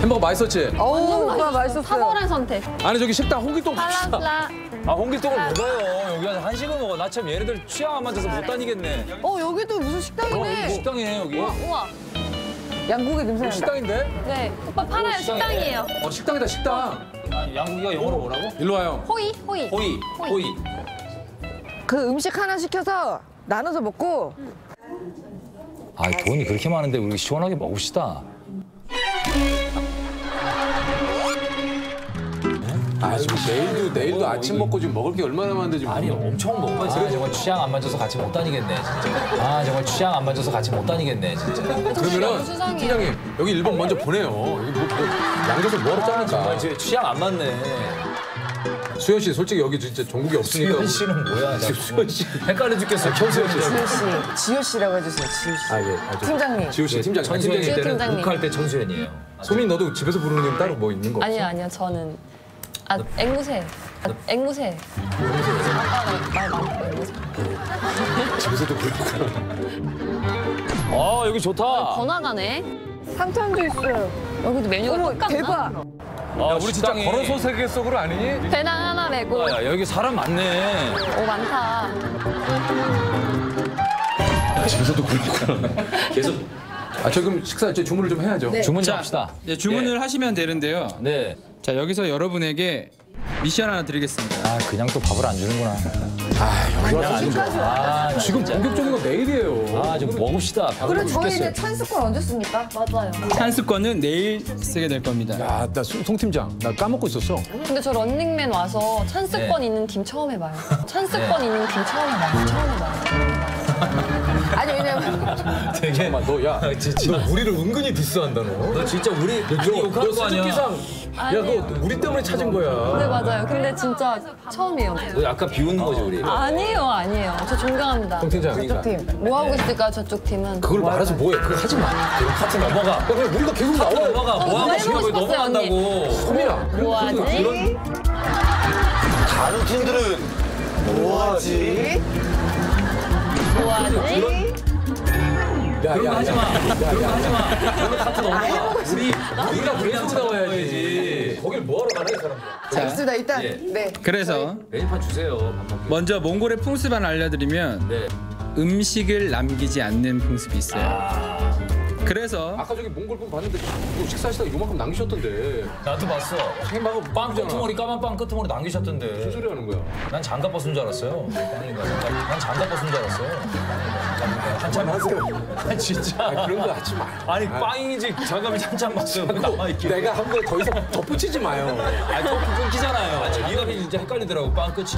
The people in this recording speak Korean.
햄버거 맛있었지? 어우, 오빠 맛있었어요. 탁월한 선택. 아니 저기 식당 홍길동 갑시다. 팔랑플라. 아 홍길동을 못 가요. 여기 와서 한식을 먹어. 나 참 얘네들 취향 안 맞아서 못 다니겠네. 어, 여기도 무슨 어, 식당이네. 식당이네 여기. 우와. 양고기 냄새 난다. 식당인데? 네. 오빠 팔아요. 식당이에요. 어 식당이다 식당. 아, 양국이가 영어로 뭐라고? 일로 와요. 호이, 호이. 호이. 호이. 그 음식 하나 시켜서 나눠서 먹고 아 돈이 그렇게 많은데 우리 시원하게 먹읍시다. 아 지금 내일도 내일도 아침 먹고 지금 먹을 게 얼마나 많은데 지금. 아니 엄청 먹어야지. 아, 정말 취향 안 맞아서 같이 못 다니겠네 진짜. 아 정말 취향 안 맞아서 같이 못 다니겠네 진짜. 그러면은. 팀장님 여기 일본 먼저 보내요. 여기 뭐, 뭐 양조선 뭐하러 정말 짜니까. 제 취향 안 맞네. 수현 씨 솔직히 여기 진짜 전국이 없으니까. 수현 씨는 뭐야? 자꾸. 수현 씨. 헷갈려 죽겠어. 현수현 씨. 지효 씨, 지효 씨라고 해주세요. 지효 씨. 아 예. 아, 저- 팀장님. 지호 씨 팀장. 아, 천수현이 팀장님. 때는 팀장님. 욱할 때 천수현이에요. 소민 너도 집에서 부르는 이름 따로 뭐 있는 거 없어? 아니요, 아니요. 저는 아, 앵무새. 아, 앵무새. 아빠가 말 많고 앵무새. 집에서도 부르고. 아 여기 좋다. 번화가네. 삼탄도 있어요. 여기도 메뉴가 어머, 똑같나? 대박. 아, 우리 진짜 걸어서 세계 속으로 아니니? 배낭 하나 메고. 야, 여기 사람 많네. 오, 많다. 집에서도 부르고. 계속 아 저 그럼 식사 이제 주문을 좀 해야죠. 주문 좀 자, 합시다. 네, 주문을 하시면 되는데요. 네. 자, 여기서 여러분에게 미션 하나 드리겠습니다. 아 그냥 또 밥을 안 주는구나. 여기까지 와. 아 지금 본격적인 건 내일이에요. 아 좀 먹읍시다. 배고파 그럼 저희. 이제 찬스권 언제 씁니까? 맞아요. 찬스권은 내일 쓰게 될 겁니다. 야, 나 송 팀장, 나 까먹고 있었어. 근데 저 런닝맨 와서 찬스권 네. 있는 팀 처음 해봐요. 찬스권 있는 팀 처음 해봐요. 처음 해봐요. 아니, 왜냐면 되게 잠깐만, 너 야, 진짜 너 우리를 은근히 디스한다 너. 너 진짜 우리 욕한 너거 아니야? 수줍기상, 야, 너 우리 때문에 찾은 거야. 네, 맞아요. 근데 진짜 처음이에요. 너 약간 비웃는 거지 우리. 아니에요, 아니에요. 저 존경합니다. 송 팀장, 저쪽 팀. 뭐 하고 있을까, 저쪽 팀은? 그걸 말해서 뭐해? 그거 하지 마. 카트 넘어가. 야, 그냥 우리가 계속 나와. 넘어가. 어, 뭐 하고 해보고 싶은 거 싶었어요, 넘어간다고. 소민아, 뭐 하지? 다른 팀들은 뭐하지? 뭐 하지? 야, 야, 하지 야, 마. 그런 거 하지 마. 너는 카트 넘어가. 우리 우리가 계속 나와야지. 거길 뭐하러 가나 이 사람. 자, 알겠습니다. 일단 예. 네. 그래서 메뉴판 주세요. 밥. 먼저 몽골의 풍습을 알려드리면 네. 음식을 남기지 않는 풍습이 있어요. 아. 그래서 아까 저기 몽골 분 봤는데 뭐 식사하시다가 요만큼 남기셨던데. 나도 봤어. 생방은 빵 끄트머리 까만 빵 끄트머리 무슨 남기셨던데. 소리 하는 거야? 난 장갑 벗은 줄 알았어요. 난 장갑 벗은 줄 알았어요. 한참 하세요. 아 진짜. 아, 그런 거 하지 마. 아니 빵이지 장갑이 한참 봤어요. 내가 한거더 이상 덧붙이지 마요. 아니 또 끊기잖아요. 아, 이가 진짜 헷갈리더라고 빵 끝인지.